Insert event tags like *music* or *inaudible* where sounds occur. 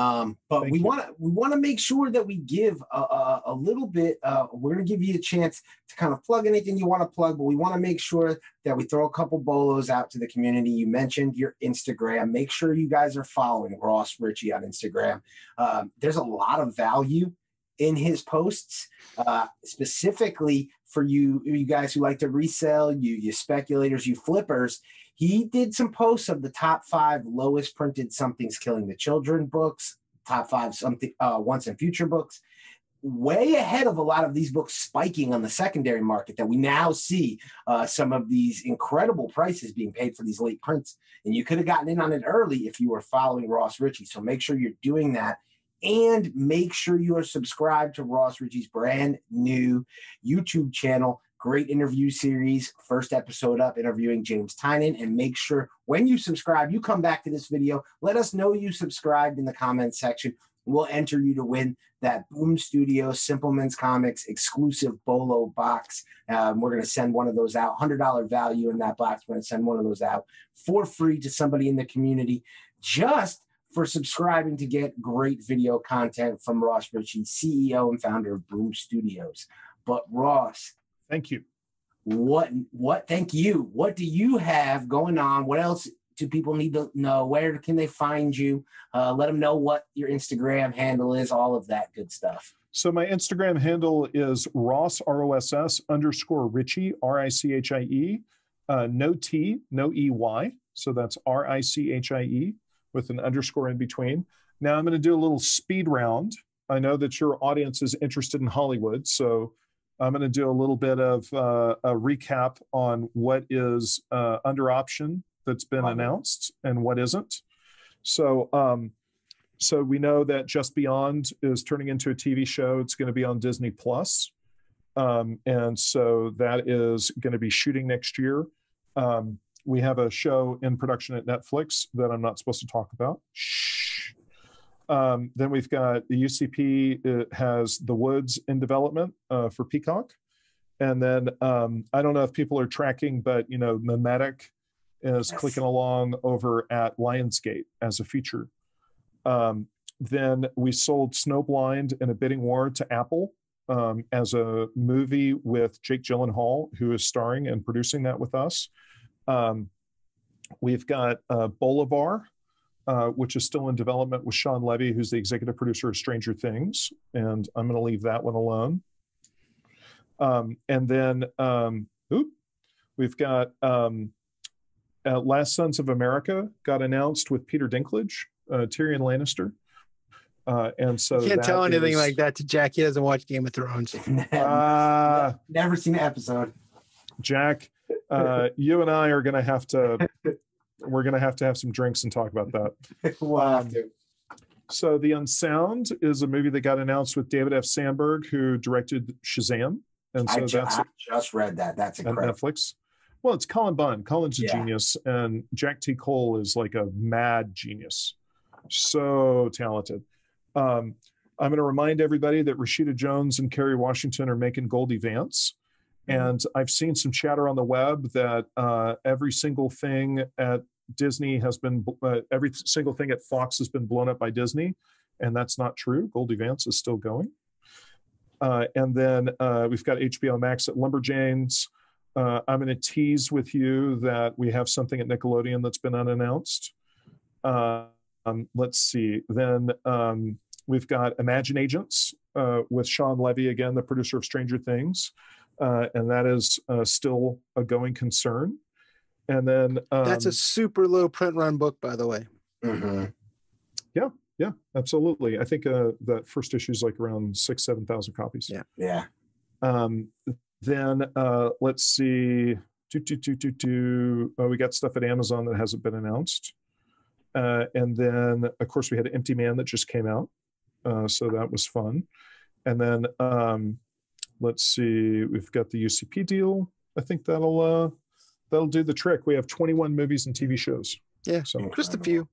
Um, but Thank we want to we want to make sure that we give a, a, a little bit. Uh, we're going to give you a chance to kind of plug anything you want to plug, but we want to make sure that we throw a couple bolos out to the community. You mentioned your Instagram. Make sure you guys are following Ross Richie on Instagram. Um, there's a lot of value in his posts, uh, specifically for you you guys who like to resell, you you speculators, you flippers. He did some posts of the top five lowest printed "Something's Killing the Children" books, top five something uh, once and future books, way ahead of a lot of these books spiking on the secondary market. That we now see uh, some of these incredible prices being paid for these late prints, and you could have gotten in on it early if you were following Ross Richie. So make sure you're doing that and make sure you are subscribed to Ross Richie's brand new YouTube channel. Great interview series, first episode up, interviewing James Tynion. And make sure when you subscribe, you come back to this video. Let us know you subscribed in the comment section. We'll enter you to win that Boom Studio Simpleman's Comics exclusive Bolo box. Um, we're going to send one of those out, $100 value in that box. We're going to send one of those out for free to somebody in the community just for subscribing to get great video content from Ross Richie, CEO and founder of Boom Studios. But Ross, Thank you. what what thank you. What do you have going on? What else do people need to know? Where can they find you? Uh, let them know what your Instagram handle is, all of that good stuff. So my Instagram handle is Ross R O S S underscore Richie R I C H I E, uh, no T, no E Y. So that's R I C H I E with an underscore in between. Now I'm going to do a little speed round. I know that your audience is interested in Hollywood, so I'm going to do a little bit of uh, a recap on what is uh, under option that's been it. announced and what isn't. So, um, so we know that Just Beyond is turning into a TV show. It's going to be on Disney Plus, um, and so that is going to be shooting next year. Um, we have a show in production at Netflix that I'm not supposed to talk about. Shh. Um, then we've got the UCP it has The Woods in development uh, for Peacock, and then um, I don't know if people are tracking, but you know, Memetic is Yes. clicking along over at Lionsgate as a feature. Um, then we sold Snowblind in a bidding war to Apple um, as a movie with Jake Gyllenhaal, who is starring and producing that with us. Um, we've got uh, Bolivar, uh, which is still in development with Shawn Levy, who's the executive producer of Stranger Things, and I'm going to leave that one alone. Um, and then, um, oop, we've got um, uh, Last Sons of America got announced with Peter Dinklage, uh, Tyrion Lannister. Uh, and so You can't tell anything is- like that to Jack. He doesn't watch Game of Thrones. Uh, *laughs* Never seen an episode. Jack, uh, you and I are going to have to. We're going to have to have some drinks and talk about that. *laughs* We'll Um. So, The Unsound is a movie that got announced with David F. Sandberg, who directed Shazam, and so I, ju- that's I just read that. That's on incredible. Netflix. Well, it's Cullen Bunn. Cullen's a Yeah. genius, and Jack T. Cole is like a mad genius. So talented. Um, I'm going to remind everybody that Rashida Jones and Kerry Washington are making Goldie Vance. And I've seen some chatter on the web that uh, every single thing at Disney has been, uh, every single thing at Fox has been blown up by Disney. And that's not true. Goldie Vance is still going. Uh, and then uh, we've got HBO Max at Lumberjanes. Uh, I'm going to tease with you that we have something at Nickelodeon that's been unannounced. Um, let's see. Then um, we've got Imagine Agents uh, with Shawn Levy again, the producer of Stranger Things, uh, and that is uh, still a going concern. And then um, That's a super low print run book, by the way. Mhm. yeah, absolutely. I think uh, the first issue is like around six, seven thousand copies. Yeah. Yeah. Um, then uh, let's see. Do, do, do, do, do. Oh, we got stuff at Amazon that hasn't been announced. Uh, and then, of course, we had Empty Man that just came out. Uh, so that was fun. And then um, let's see. We've got the UCP deal. I think that'll uh, that'll do the trick. We have 21 movies and TV shows. Yeah, So just a few.